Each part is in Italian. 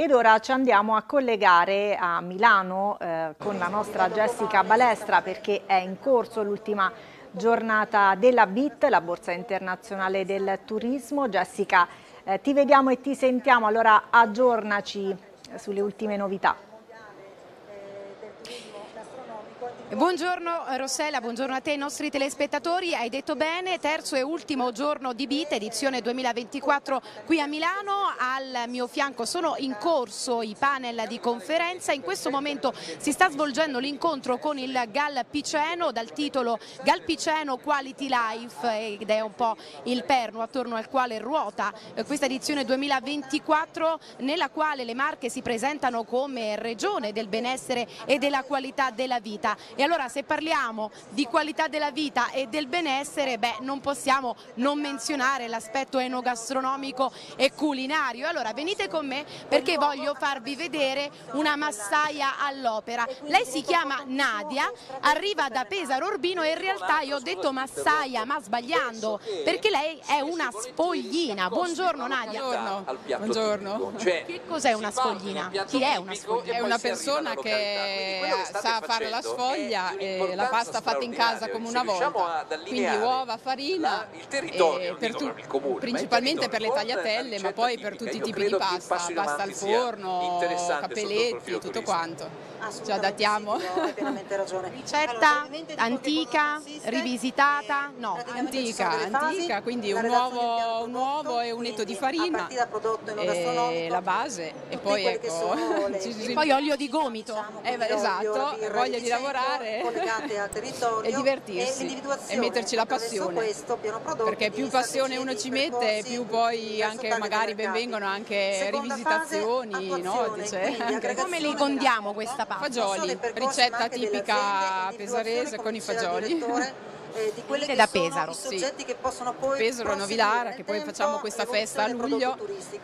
Ed ora ci andiamo a collegare a Milano eh, con la nostra Jessica Balestra perché è in corso l'ultima giornata della BIT, la Borsa Internazionale del Turismo. Jessica, eh, ti vediamo e ti sentiamo, allora aggiornaci sulle ultime novità. Buongiorno Rossella, buongiorno a te e ai nostri telespettatori. Hai detto bene, terzo e ultimo giorno di BIT, edizione 2024 qui a Milano. Al mio fianco sono in corso i panel di conferenza. In questo momento si sta svolgendo l'incontro con il Gal Piceno dal titolo Gal Piceno Quality Life ed è un po' il perno attorno al quale ruota eh, questa edizione 2024 nella quale le Marche si presentano come regione del benessere e della qualità della vita e allora se parliamo di qualità della vita e del benessere, beh, non possiamo non menzionare l'aspetto enogastronomico e culinario. Allora venite con me perché voglio farvi vedere una massaia all'opera. Lei si chiama Nadia, arriva da Pesaro Urbino e in realtà io ho detto massaia, ma sbagliando, perché lei è una sfoglina. Buongiorno Nadia. Buongiorno. Buongiorno. Che cos'è una sfoglina? Chi è una sfoglina? È una persona che sa fare la sfoglia famiglia e la pasta fatta in casa come una volta, quindi uova, farina, per tu, principalmente per le tagliatelle ma poi per tutti i tipi di pasta, pasta al forno, capelletti, tutto quanto. Ci adattiamo. Ricetta antica, rivisitata? No, antica, antica, quindi un uovo, un uovo e un etto di farina, e la base e poi ecco... E poi olio di gomito. Eh, esatto, voglia di lavorare e divertirsi e, metterci la passione perché più passione uno ci mette più poi anche magari benvengono anche rivisitazioni no? Dice, anche... come li condiamo questa pasta? fagioli, ricetta tipica pesarese con i fagioli eh, di quelle che da Pesaro. Sì. che possono poi Pesaro, Novilara, che poi facciamo questa festa a luglio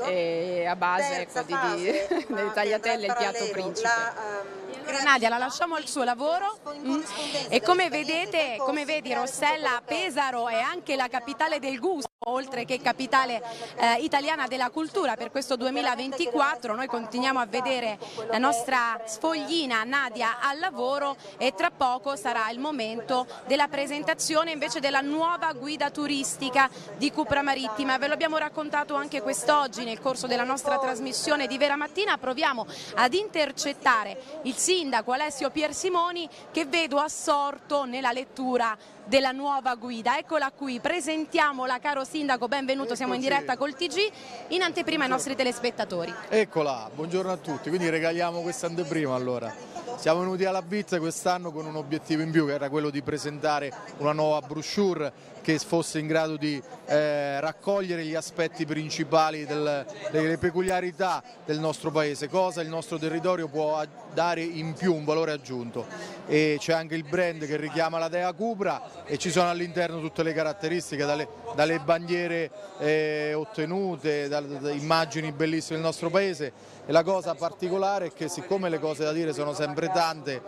e a base ecco, di, di, delle tagliatelle il piatto principe. La, um, Nadia la lasciamo al suo lavoro mm. e come vedete, come vedi Rossella, Pesaro è anche la capitale del gusto oltre che capitale eh, italiana della cultura per questo 2024 noi continuiamo a vedere la nostra sfoglina Nadia al lavoro e tra poco sarà il momento della presentazione invece della nuova guida turistica di Cupra Marittima. Ve lo abbiamo raccontato anche quest'oggi nel corso della nostra trasmissione di Vera Mattina. Proviamo ad intercettare il sindaco Alessio Piersimoni che vedo assorto nella lettura della nuova guida eccola qui presentiamola caro sindaco benvenuto, siamo in diretta col TG, in anteprima ai nostri telespettatori. Eccola, buongiorno a tutti, quindi regaliamo questa anteprima allora. Siamo venuti alla BIT quest'anno con un obiettivo in più che era quello di presentare una nuova brochure che fosse in grado di eh, raccogliere gli aspetti principali del, delle peculiarità del nostro paese, cosa il nostro territorio può dare in più un valore aggiunto. C'è anche il brand che richiama la Dea Cupra e ci sono all'interno tutte le caratteristiche dalle, dalle bandiere eh, ottenute, dalle immagini bellissime del nostro paese. E la cosa particolare è che siccome le cose da dire sono sempre tante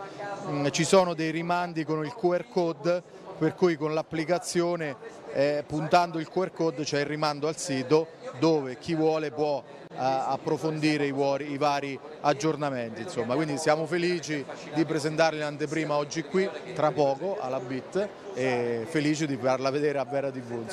mh, mm, ci sono dei rimandi con il QR code per cui con l'applicazione eh, puntando il QR code c'è il rimando al sito dove chi vuole può eh, approfondire i, vuori, i, vari aggiornamenti. Insomma. Quindi siamo felici di presentarli in anteprima oggi qui, tra poco alla BIT e felici di farla vedere a Vera TV.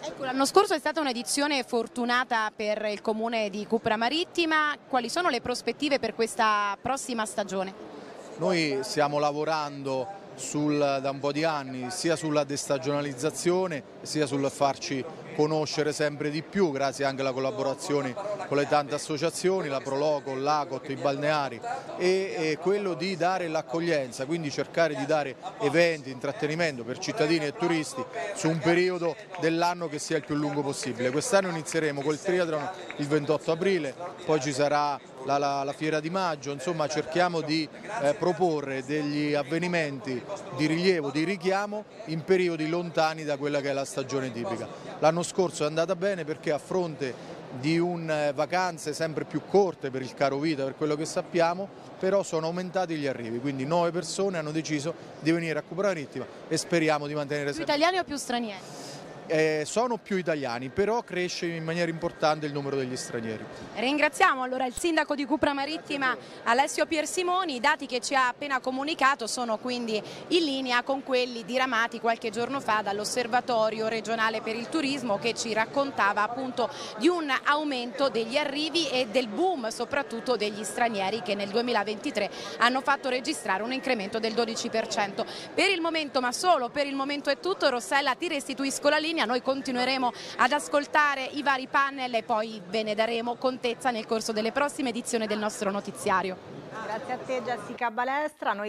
Ecco, l'anno scorso è stata un'edizione fortunata per il comune di Cupra Marittima, quali sono le prospettive per questa prossima stagione? Noi stiamo lavorando sul, da un po' di anni sia sulla destagionalizzazione sia sul farci conoscere sempre di più grazie anche alla collaborazione con le tante associazioni, la Proloco, l'Acot, i balneari e, quello di dare l'accoglienza, quindi cercare di dare eventi, intrattenimento per cittadini e turisti su un periodo dell'anno che sia il più lungo possibile. Quest'anno inizieremo col triathlon il 28 aprile, poi ci sarà la, la, la, fiera di maggio, insomma cerchiamo di eh, proporre degli avvenimenti di rilievo, di richiamo in periodi lontani da quella che è la stagione tipica. L'anno scorso è andata bene perché a fronte di un, eh, vacanze sempre più corte per il caro vita, per quello che sappiamo, però sono aumentati gli arrivi, quindi nuove persone hanno deciso di venire a Cupra Marittima e speriamo di mantenere sempre. Più italiani o più stranieri? Eh, sono più italiani, però cresce in maniera importante il numero degli stranieri. Ringraziamo allora il sindaco di Cupra Marittima Alessio Piersimoni, i dati che ci ha appena comunicato sono quindi in linea con quelli diramati qualche giorno fa dall'Osservatorio regionale per il turismo che ci raccontava appunto di un aumento degli arrivi e del boom soprattutto degli stranieri che nel 2023 hanno fatto registrare un incremento del 12%. Per il momento, ma solo per il momento è tutto, Rossella ti restituisco la linea, noi continueremo ad ascoltare i vari panel e poi ve ne daremo contezza nel corso delle prossime edizioni del nostro notiziario. Grazie a te Jessica Balestra. Noi